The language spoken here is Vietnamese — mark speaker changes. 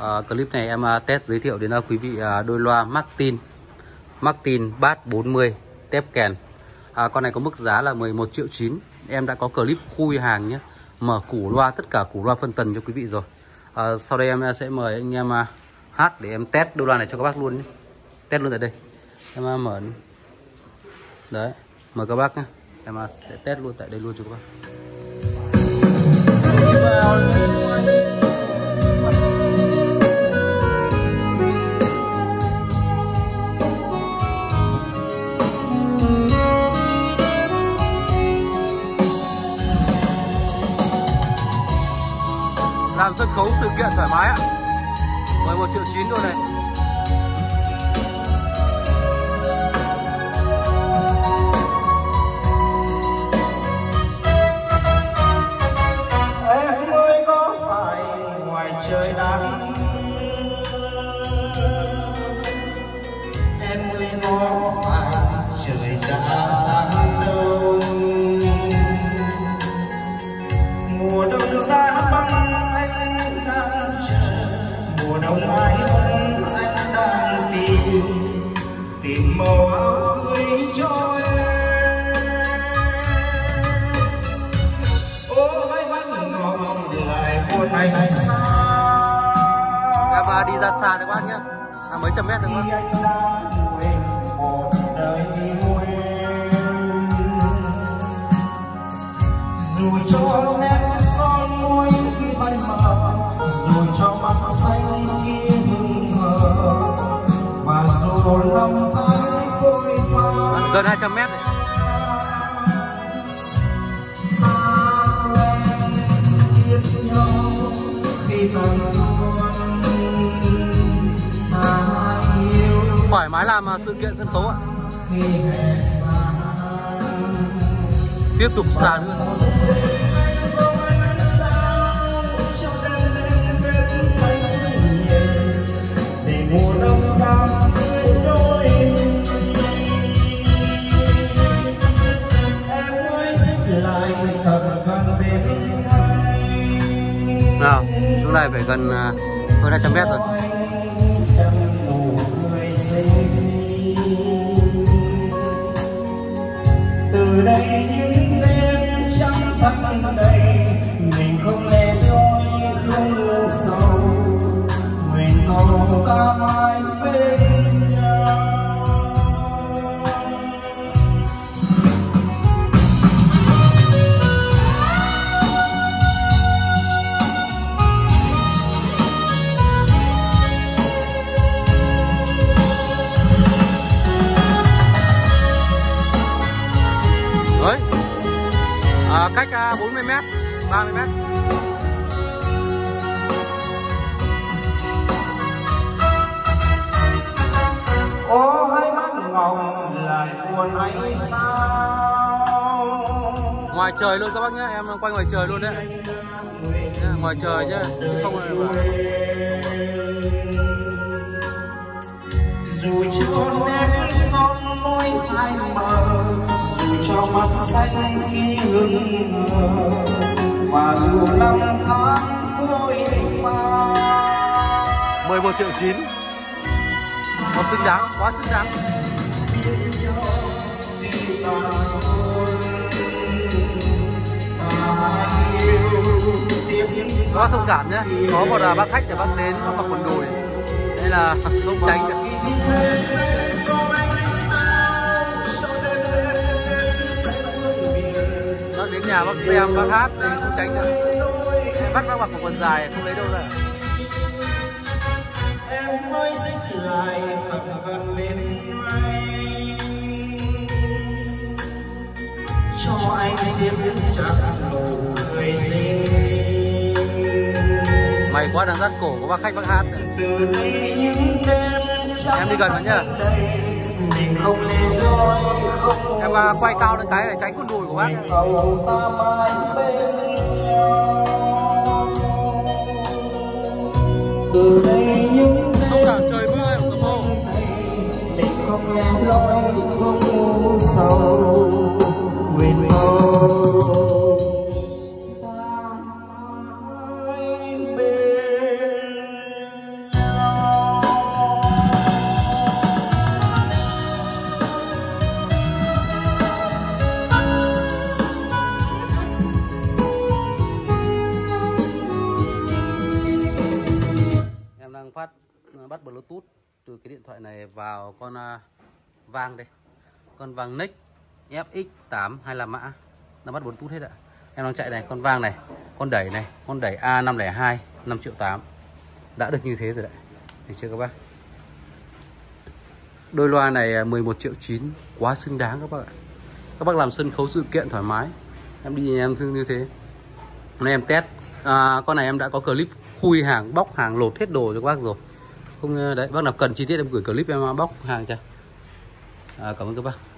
Speaker 1: À, clip này em à, test giới thiệu đến à, quý vị à, đôi loa Martin. Martin Bass 40 tép kèn. À, Con này có mức giá là 11 triệu 9 Em đã có clip khui hàng nhé Mở củ loa, tất cả củ loa phân tần cho quý vị rồi. À, Sau đây em sẽ mời anh em hát để em test đôi loa này cho các bác luôn nhé. Test luôn tại đây. Em mở Đấy, mời các bác nhé Em sẽ test luôn tại đây luôn cho các bác. Làm sân khấu sự kiện thoải mái ạ. 11 triệu 9 luôn này.
Speaker 2: Anh xa.
Speaker 1: Em à, đi ra xa cho các bác nhé à, Mấy trăm mét được không?
Speaker 2: dù cho nét son môi khi phai mờ dù cho mắt xanh khi hững hờ và dù năm tháng phôi pha.
Speaker 1: Gần 200 mét này Thoải mái làm sự kiện sân khấu ạ. Tiếp tục xa nữa.
Speaker 2: Mùa đông tươi đôi em ơi xích lại thật gần bên anh
Speaker 1: Nào, lúc này phải gần hơn 200 mét rồi. Đấy. À, Cách à, 40 mét 30 mét.
Speaker 2: Ô hai mắt ngọc lại buồn hay sao?
Speaker 1: Ngoài trời luôn các bác nhé Em quay ngoài trời luôn đấy. Ngoài trời Chứ không
Speaker 2: xanh khi hững hờ và dù năm tháng phôi pha
Speaker 1: 11 triệu 9 Có xứng đáng, quá xứng đáng. Các bác thông cảm nhé. Có một à, bác khách để bác đến không mặc quần đùi. Nên là không tránh Bác xem bác hát thì không tránh được Bắt bác mặc một quần dài không lấy đâu ra.
Speaker 2: Em mới xích lại thật gần bên anh cho anh xiết chặt nụ cười xinh
Speaker 1: May quá đang dắt cổ của bác khách bác hát
Speaker 2: từ đây những đêm trắng
Speaker 1: Em đi gần vào nhá.
Speaker 2: mình không lẻ loi không
Speaker 1: Em à, quay cao lên cái để tránh con đùi của bác nhé.
Speaker 2: cầu từ đây những
Speaker 1: Không là trời mưa hay một
Speaker 2: không không sầu
Speaker 1: bắt bluetooth từ cái điện thoại này vào con à, uh, vang đây. Con vang Nex FX8 hay là mã? Nó bắt bluetooth hết ạ. Em đang chạy này con vang này con đẩy này con đẩy A502 5 triệu 8 đã được như thế rồi đấy. Được chưa các bác? Đôi loa này à, 11 triệu 9 quá xứng đáng các bác ạ. Các bác làm sân khấu sự kiện thoải mái. Em đi em thương như thế. Hôm nay em test. À, con này em đã có clip khui hàng bóc hàng lột hết đồ cho các bác rồi không ờ, đấy bác nào cần chi tiết em gửi clip em bóc hàng cho. À, cảm ơn các bác.